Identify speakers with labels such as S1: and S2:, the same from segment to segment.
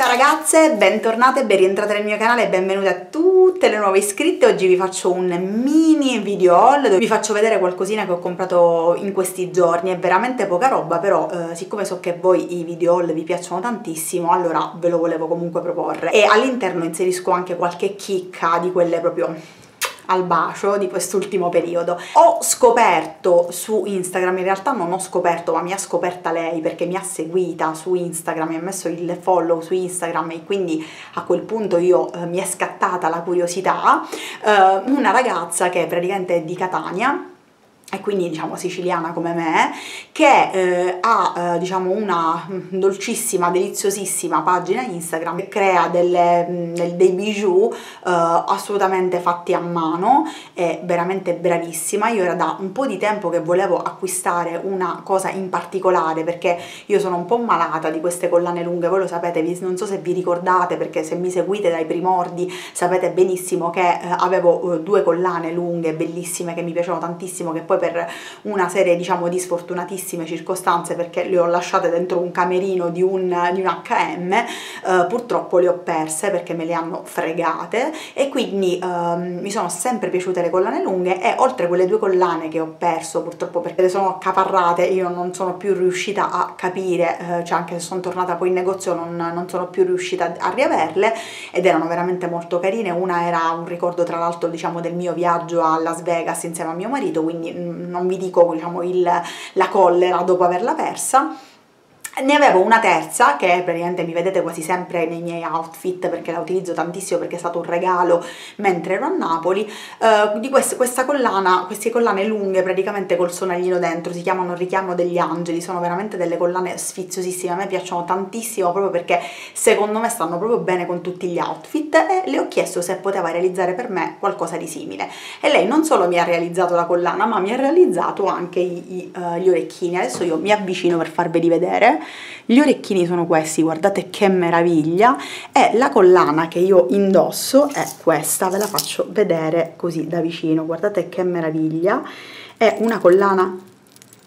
S1: Ciao ragazze, bentornate, ben rientrate nel mio canale e benvenute a tutte le nuove iscritte. Oggi vi faccio un mini video haul dove vi faccio vedere qualcosina che ho comprato in questi giorni. È veramente poca roba, però eh, siccome so che voi i video haul vi piacciono tantissimo, allora ve lo volevo comunque proporre. E all'interno inserisco anche qualche chicca di quelle proprio al bacio di quest'ultimo periodo. Ho scoperto su Instagram, in realtà non ho scoperto ma mi ha scoperta lei perché mi ha seguita su Instagram, mi ha messo il follow su Instagram e quindi a quel punto io eh, mi è scattata la curiosità, eh, una ragazza che praticamente è di Catania e quindi diciamo siciliana come me, che eh, ha eh, diciamo una dolcissima, deliziosissima pagina Instagram che crea delle, del, dei bijou eh, assolutamente fatti a mano, è veramente bravissima, io era da un po' di tempo che volevo acquistare una cosa in particolare perché io sono un po' malata di queste collane lunghe, voi lo sapete, non so se vi ricordate perché se mi seguite dai primordi sapete benissimo che eh, avevo eh, due collane lunghe bellissime che mi piacevano tantissimo che poi per una serie diciamo di sfortunatissime circostanze perché le ho lasciate dentro un camerino di un, di un H&M eh, purtroppo le ho perse perché me le hanno fregate e quindi eh, mi sono sempre piaciute le collane lunghe e oltre quelle due collane che ho perso purtroppo perché le sono accaparrate io non sono più riuscita a capire eh, cioè anche se sono tornata poi in negozio non, non sono più riuscita a riaverle ed erano veramente molto carine. Una era un ricordo tra l'altro diciamo del mio viaggio a Las Vegas insieme a mio marito quindi mm, non vi dico diciamo, il, la collera dopo averla persa ne avevo una terza che praticamente mi vedete quasi sempre nei miei outfit perché la utilizzo tantissimo perché è stato un regalo mentre ero a Napoli uh, di quest questa collana, queste collane lunghe praticamente col sonaglino dentro si chiamano richiamo degli angeli sono veramente delle collane sfiziosissime a me piacciono tantissimo proprio perché secondo me stanno proprio bene con tutti gli outfit e le ho chiesto se poteva realizzare per me qualcosa di simile. E lei non solo mi ha realizzato la collana ma mi ha realizzato anche i, i, uh, gli orecchini. Adesso io mi avvicino per farveli vedere gli orecchini sono questi, guardate che meraviglia, e la collana che io indosso è questa, ve la faccio vedere così da vicino, guardate che meraviglia, è una collana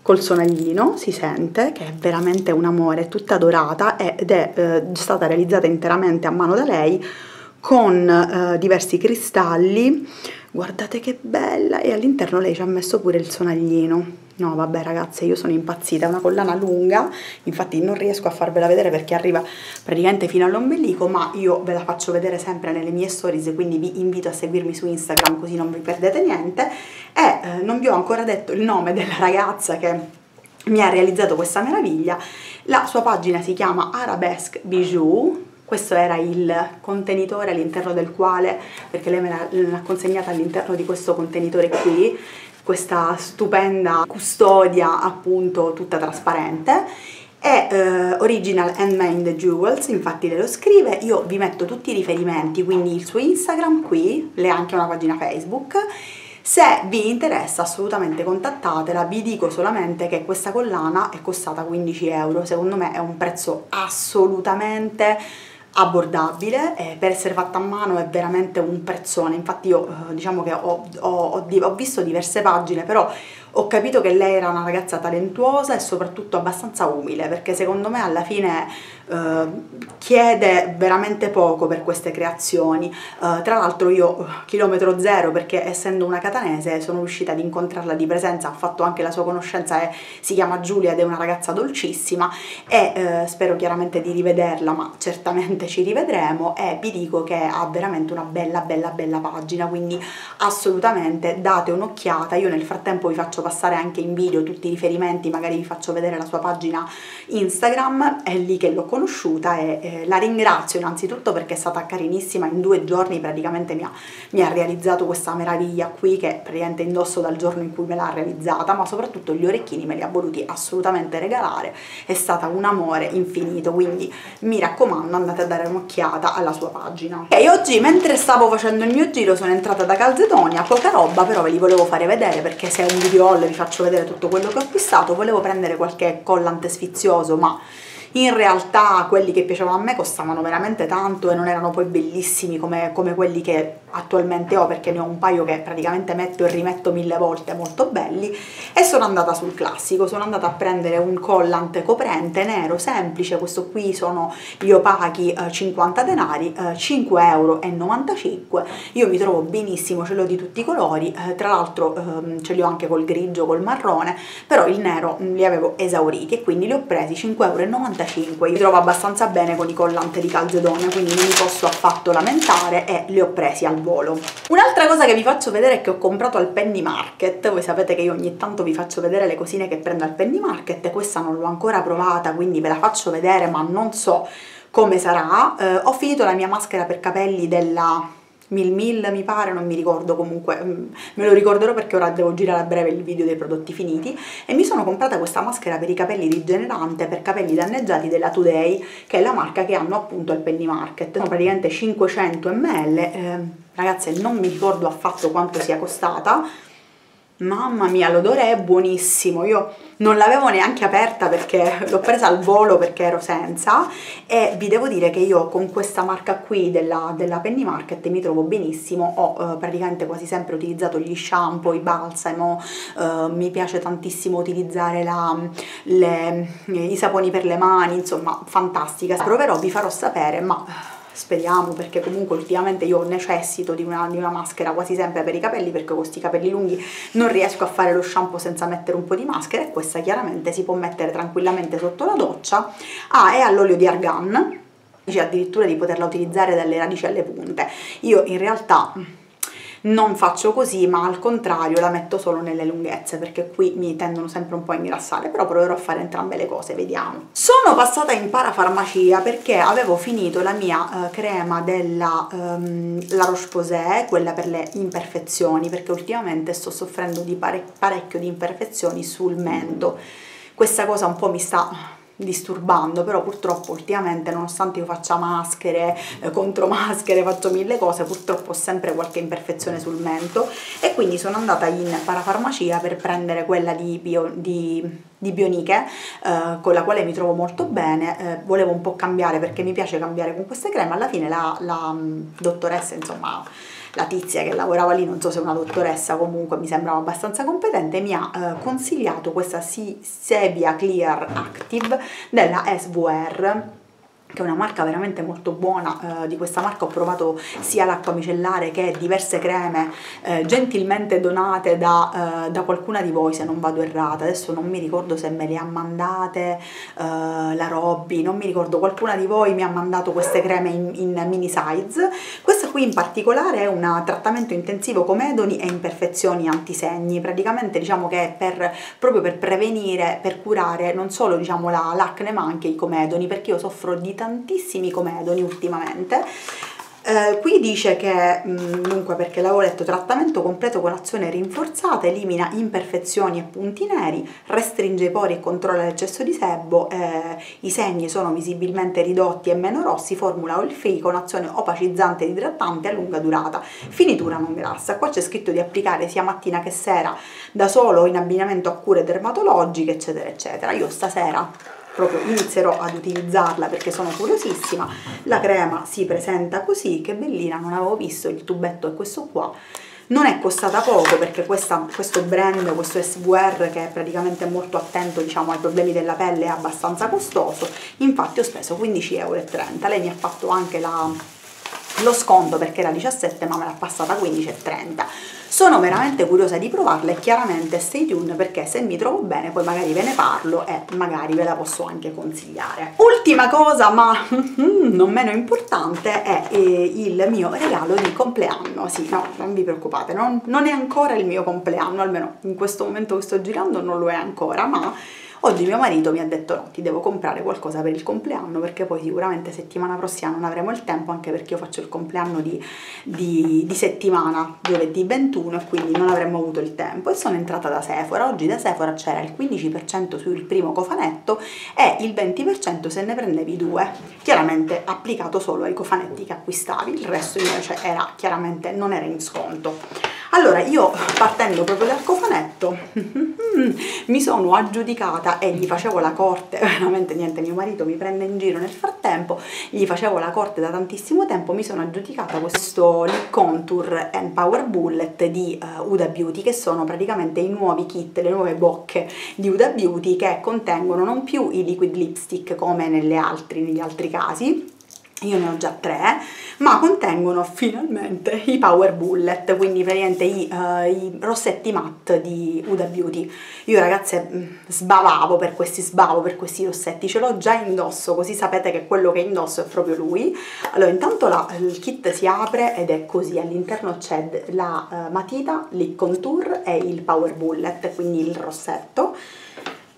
S1: col sonaglino, si sente che è veramente un amore, tutta dorata ed è eh, stata realizzata interamente a mano da lei con eh, diversi cristalli, guardate che bella, e all'interno lei ci ha messo pure il sonaglino. No, vabbè ragazze, io sono impazzita, è una collana lunga, infatti non riesco a farvela vedere perché arriva praticamente fino all'ombelico, ma io ve la faccio vedere sempre nelle mie stories, quindi vi invito a seguirmi su Instagram così non vi perdete niente. E eh, non vi ho ancora detto il nome della ragazza che mi ha realizzato questa meraviglia, la sua pagina si chiama Arabesque Bijou, questo era il contenitore all'interno del quale, perché lei me l'ha consegnata all'interno di questo contenitore qui, questa stupenda custodia appunto tutta trasparente. È eh, Original Handmade Jewels, infatti lei lo scrive, io vi metto tutti i riferimenti, quindi il suo Instagram qui, lei ha anche una pagina Facebook, se vi interessa assolutamente contattatela, vi dico solamente che questa collana è costata 15 euro, secondo me è un prezzo assolutamente abbordabile eh, per essere fatta a mano è veramente un prezzone. Infatti io eh, diciamo che ho, ho, ho, ho, visto diverse pagine però ho capito che lei era una ragazza talentuosa e soprattutto abbastanza umile perché secondo me alla fine chiede veramente poco per queste creazioni. Eh, tra l'altro io chilometro zero perché essendo una catanese sono riuscita ad incontrarla di presenza ho fatto anche la sua conoscenza e si chiama Giulia ed è una ragazza dolcissima e eh, spero chiaramente di rivederla ma certamente ci rivedremo e vi dico che ha veramente una bella bella bella pagina quindi assolutamente date un'occhiata. Io nel frattempo vi faccio passare anche in video tutti i riferimenti, magari vi faccio vedere la sua pagina Instagram, è lì che l'ho conosciuta e eh, la ringrazio innanzitutto perché è stata carinissima, in due giorni praticamente mi ha, mi ha realizzato questa meraviglia qui che praticamente indosso dal giorno in cui me l'ha realizzata, ma soprattutto gli orecchini me li ha voluti assolutamente regalare, è stata un amore infinito, quindi mi raccomando andate a dare un'occhiata alla sua pagina. E oggi mentre stavo facendo il mio giro sono entrata da Calzedonia, poca roba però ve li volevo fare vedere perché se è un video haul vi faccio vedere tutto quello che ho acquistato volevo prendere qualche collante sfizioso ma in realtà quelli che piacevano a me costavano veramente tanto e non erano poi bellissimi come, come, quelli che attualmente ho perché ne ho un paio che praticamente metto e rimetto mille volte molto belli e sono andata sul classico, sono andata a prendere un collant coprente nero semplice, questo qui sono gli opachi eh, 50 denari, eh, 5,95 euro, io mi trovo benissimo, ce l'ho di tutti i colori, eh, tra l'altro ehm, ce li ho anche col grigio, col marrone, però il nero li avevo esauriti e quindi li ho presi 5,95 euro, mi trovo abbastanza bene con i collant di Calzedone, quindi non mi posso affatto lamentare e li ho presi al volo. Un'altra cosa che vi faccio vedere è che ho comprato al Penny Market, voi sapete che io ogni tanto vi faccio vedere le cosine che prendo al Penny Market, questa non l'ho ancora provata, quindi ve la faccio vedere, ma non so come sarà. Eh, ho finito la mia maschera per capelli della Mil Mil mi pare, non mi ricordo comunque, mm, me lo ricorderò perché ora devo girare a breve il video dei prodotti finiti e mi sono comprata questa maschera per i capelli rigenerante per capelli danneggiati della Today che è la marca che hanno appunto al Penny Market, sono praticamente 500 ml, eh, ragazze non mi ricordo affatto quanto sia costata, Mamma mia, l'odore è buonissimo, io non l'avevo neanche aperta perché l'ho presa al volo perché ero senza. E vi devo dire che io con questa marca qui della, della Penny Market mi trovo benissimo, ho eh, praticamente quasi sempre utilizzato gli shampoo, i balsamo, eh, mi piace tantissimo utilizzare la, le, i saponi per le mani, insomma fantastica, proverò, vi farò sapere ma speriamo perché comunque ultimamente io necessito di una, di una, maschera quasi sempre per i capelli perché con questi capelli lunghi non riesco a fare lo shampoo senza mettere un po' di maschera e questa chiaramente si può mettere tranquillamente sotto la doccia. Ah è all'olio di argan dice addirittura di poterla utilizzare dalle radici alle punte. Io in realtà non faccio così ma al contrario la metto solo nelle lunghezze perché qui mi tendono sempre un po' a ingrassare però proverò a fare entrambe le cose vediamo. Sono passata in parafarmacia perché avevo finito la mia uh, crema della um, La Roche-Posay quella per le imperfezioni perché ultimamente sto soffrendo di pare parecchio di imperfezioni sul mento. Questa cosa un po' mi sta disturbando però purtroppo ultimamente nonostante io faccia maschere eh, contro maschere faccio mille cose purtroppo ho sempre qualche imperfezione sul mento. E quindi sono andata in parafarmacia per prendere quella di, bio, di, di Bioniche eh, con la quale mi trovo molto bene. Eh, volevo un po' cambiare perché mi piace cambiare con queste creme. Alla fine la, la mm, dottoressa insomma la tizia che lavorava lì, non so se è una dottoressa, comunque mi sembrava abbastanza competente, mi ha eh, consigliato questa Sebia Clear Active della SVR che è una marca veramente molto buona, eh, di questa marca ho provato sia l'acqua micellare che diverse creme eh, gentilmente donate da, eh, da, qualcuna di voi se non vado errata, adesso non mi ricordo se me le ha mandate eh, la Robby, non mi ricordo, qualcuna di voi mi ha mandato queste creme in, in mini size, qui in particolare è un trattamento intensivo comedoni e imperfezioni antisegni, praticamente diciamo che è per, proprio per prevenire, per curare non solo diciamo l'acne ma anche i comedoni perché io soffro di tantissimi comedoni ultimamente eh, qui dice che, mh, mm, dunque perché l'avevo letto, trattamento completo con azione rinforzata, elimina imperfezioni e punti neri, restringe i pori e controlla l'eccesso di sebo, eh, i segni sono visibilmente ridotti e meno rossi, formula oil free con azione opacizzante ed idratante a lunga durata, finitura non grassa. Qua c'è scritto di applicare sia mattina che sera, da solo in abbinamento a cure dermatologiche, eccetera, eccetera. Io stasera proprio inizierò ad utilizzarla perché sono curiosissima. La crema si presenta così che bellina non avevo visto il tubetto è questo qua. Non è costata poco perché questa, questo brand, questo SVR che è praticamente molto attento diciamo, ai problemi della pelle è abbastanza costoso. Infatti ho speso 15,30 euro lei mi ha fatto anche la, lo sconto perché era 17 ma me l'ha passata 15,30 sono veramente curiosa di provarla e chiaramente stay tuned perché se mi trovo bene poi magari ve ne parlo e magari ve la posso anche consigliare. Ultima cosa ma non meno importante è eh, il mio regalo di compleanno, sì no non vi preoccupate non, non è ancora il mio compleanno almeno in questo momento che sto girando non lo è ancora ma Oggi mio marito mi ha detto no, ti devo comprare qualcosa per il compleanno perché poi sicuramente settimana prossima non avremo il tempo anche perché io faccio il compleanno di, di, di settimana, giovedì 21 e quindi non avremmo avuto il tempo. E sono entrata da Sephora, oggi da Sephora c'era il 15% sul primo cofanetto e il 20% se ne prendevi due, chiaramente applicato solo ai cofanetti che acquistavi, il resto invece era chiaramente non era in sconto. Allora io partendo proprio dal cofanetto mi sono aggiudicata e gli facevo la corte. Veramente niente mio marito mi prende in giro nel frattempo gli facevo la corte da tantissimo tempo mi sono aggiudicata questo lip contour and power bullet di uh, Uda Beauty che sono praticamente i nuovi kit le nuove bocche di Uda Beauty che contengono non più i liquid lipstick come nelle altri, negli altri casi io ne ho già tre, ma contengono finalmente i Power Bullet, quindi praticamente i, uh, i rossetti matte di Uda Beauty. Io ragazze mm, sbavavo per questi, sbavo per questi rossetti, ce l'ho già indosso, così sapete che quello che indosso è proprio lui. Allora intanto la, il kit si apre ed è così, all'interno c'è la uh, matita, lip contour e il Power Bullet, quindi il rossetto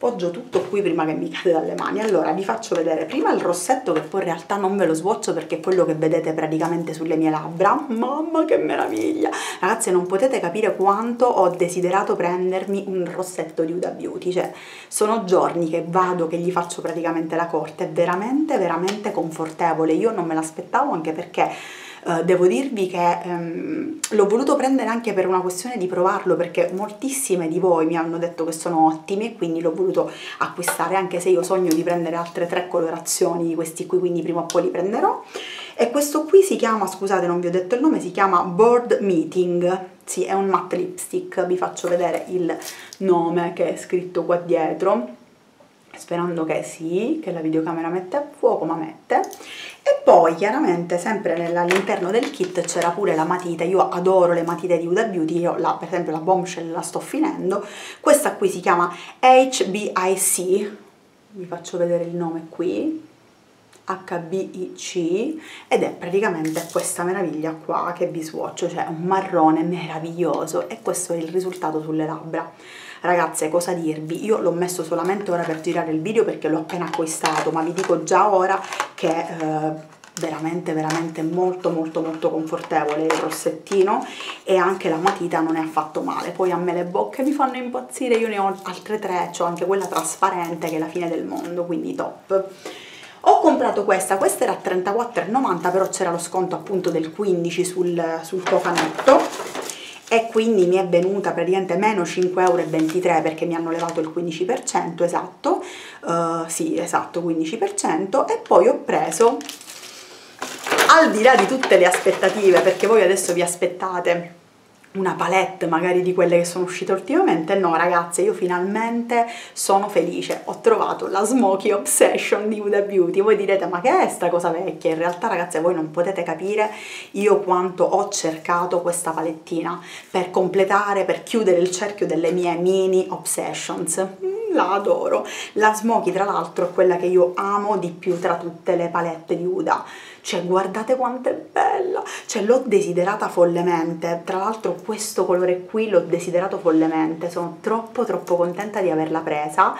S1: poggio tutto qui prima che mi cade dalle mani. Allora vi faccio vedere prima il rossetto che poi in realtà non ve lo swatcho perché è quello che vedete praticamente sulle mie labbra. Mamma che meraviglia! Ragazzi non potete capire quanto ho desiderato prendermi un rossetto di Uda Beauty. Cioè sono giorni che vado che gli faccio praticamente la corte. È veramente veramente confortevole. Io non me l'aspettavo anche perché Uh, devo dirvi che um, l'ho voluto prendere anche per una questione di provarlo perché moltissime di voi mi hanno detto che sono ottimi e quindi l'ho voluto acquistare anche se io sogno di prendere altre tre colorazioni di questi qui quindi prima o poi li prenderò. E questo qui si chiama, scusate non vi ho detto il nome, si chiama Board Meeting. Sì è un matte lipstick vi faccio vedere il nome che è scritto qua dietro sperando che sì, che la videocamera mette a fuoco, ma mette. E poi chiaramente sempre all'interno del kit c'era pure la matita, io adoro le matite di Huda Beauty, io la, per esempio la Bombshell la sto finendo, questa qui si chiama HBIC, vi faccio vedere il nome qui, HBIC ed è praticamente questa meraviglia qua che vi swatcho, cioè un marrone meraviglioso e questo è il risultato sulle labbra. Ragazze cosa dirvi? Io l'ho messo solamente ora per girare il video perché l'ho appena acquistato ma vi dico già ora che eh, veramente veramente molto molto molto confortevole il rossettino e anche la matita non è affatto male. Poi a me le bocche mi fanno impazzire io ne ho altre tre ho anche quella trasparente che è la fine del mondo quindi top ho comprato questa, questa era a 34,90 però c'era lo sconto appunto del 15 sul, sul cofanetto e quindi mi è venuta praticamente meno 5,23 euro perché mi hanno levato il 15% esatto, uh, sì esatto 15% e poi ho preso al di là di tutte le aspettative perché voi adesso vi aspettate una palette magari di quelle che sono uscite ultimamente no ragazze io finalmente sono felice. Ho trovato la Smoky Obsession di Huda Beauty. Voi direte ma che è sta cosa vecchia? In realtà ragazze voi non potete capire io quanto ho cercato questa palettina per completare per chiudere il cerchio delle mie mini obsessions. Mm, la adoro. La Smoky tra l'altro è quella che io amo di più tra tutte le palette di Huda cioè guardate quanto è bella, cioè l'ho desiderata follemente, tra l'altro questo colore qui l'ho desiderato follemente, sono troppo troppo contenta di averla presa.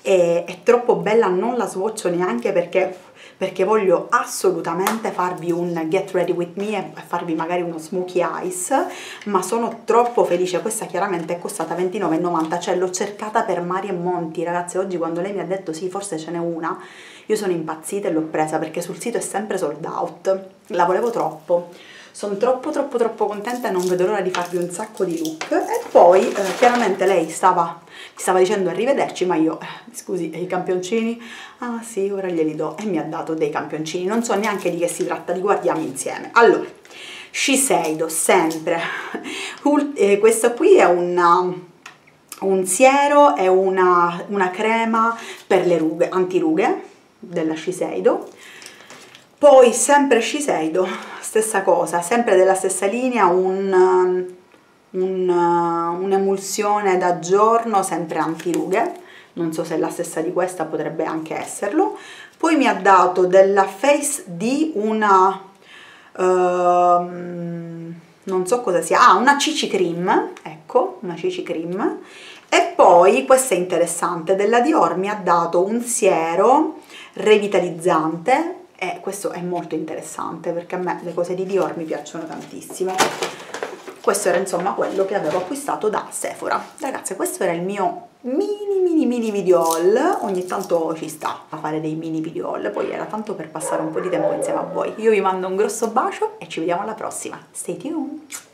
S1: E è troppo bella, non la swatcho neanche perché perché voglio assolutamente farvi un get ready with me e farvi magari uno smokey ice ma sono troppo felice. Questa chiaramente è costata 29,90 cioè l'ho cercata per mari e monti. Ragazzi oggi quando lei mi ha detto sì forse ce n'è una io sono impazzita e l'ho presa perché sul sito è sempre sold out. La volevo troppo sono troppo troppo troppo contenta e non vedo l'ora di farvi un sacco di look. E poi eh, chiaramente lei stava, stava dicendo arrivederci ma io, eh, scusi, i campioncini? Ah sì, ora glieli do. E mi ha dato dei campioncini, non so neanche di che si tratta, li guardiamo insieme. Allora, Shiseido, sempre, eh, questo qui è una, un siero, è una, una crema per le rughe, antirughe della Shiseido, poi sempre Shiseido, stessa cosa, sempre della stessa linea, un, un, un'emulsione da giorno, sempre antirughe, non so se è la stessa di questa, potrebbe anche esserlo. Poi mi ha dato della Face di una, uh, non so cosa sia, ah, una CC Cream, ecco, una CC Cream. E poi, questo è interessante, della Dior mi ha dato un siero revitalizzante e questo è molto interessante perché a me le cose di Dior mi piacciono tantissimo. Questo era insomma quello che avevo acquistato da Sephora. Ragazze questo era il mio mini mini mini video haul. Ogni tanto ci sta a fare dei mini video haul poi era tanto per passare un po' di tempo insieme a voi. Io vi mando un grosso bacio e ci vediamo alla prossima. Stay tuned